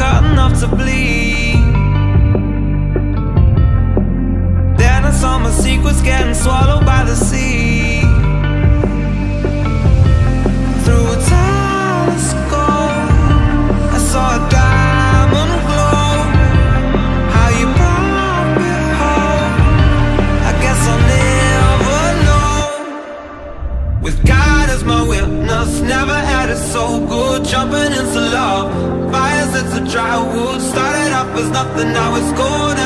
cut enough to bleed. Then I saw my secrets getting swallowed by the sea. Through a telescope, I saw a diamond glow. How you brought me home. I guess I'll never know. With God as my witness, never had it so good. Jumping into love, fires it's a dry wood. Started off as nothing, now it's gold,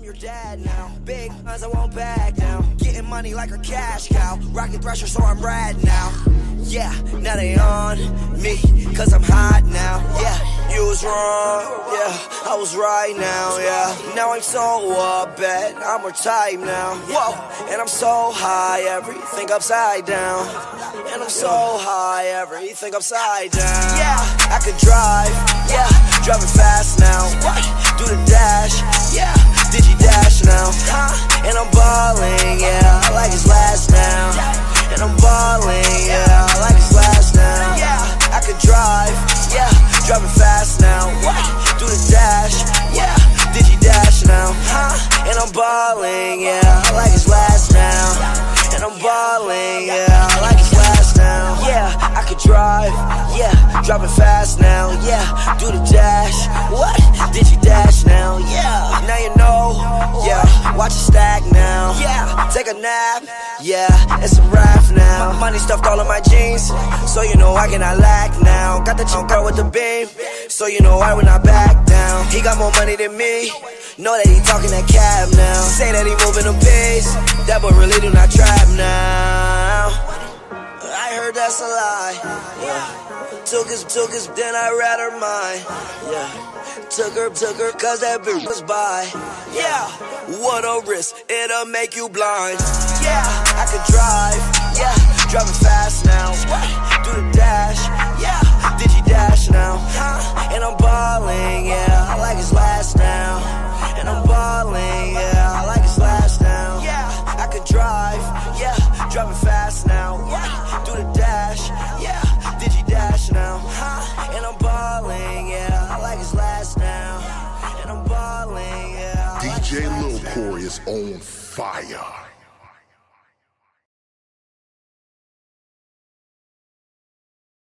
I'm your dad now. Big guns, I won't back down. Getting money like a cash cow. Rockin' Thrasher, so I'm rad now. Yeah, now they on me, cause I'm hot now. Yeah, you was wrong. Yeah, I was right now. Yeah, now I'm so up bad. I'm more type now. Whoa, and I'm so high, everything upside down. And I'm so high, everything upside down. Yeah, I could drive. Yeah, driving fast now. Do the dash. Yeah, digi dash now. And I'm balling. Yeah, I like his last now. And I'm balling. Yeah, I like his last now. Yeah, I could drive. Yeah, driving fast now. What? Do the dash. Yeah, digi dash now. And I'm balling. Yeah, I like his last now. And I'm balling. Yeah, I like his last now. Yeah, I could drive. Yeah, driving fast now. Yeah, do the dash. What? Watch it stack now. Yeah, take a nap. Yeah, it's a wrap now. Money stuffed all in my jeans, so you know I cannot lack now. Got the chunk out with the beam, so you know I will not back down. He got more money than me. Know that he talking that cab now. Say that he moving the pace. That boy really do not trap now. I heard that's a lie. Yeah. Took his, took his, then I read her mind. Yeah. Took her, took her, cause that bitch was by. Yeah. What a risk, it'll make you blind. Yeah. I could drive. Yeah. Driving fast now. Do the dash. Last Lil. Corey is on fire.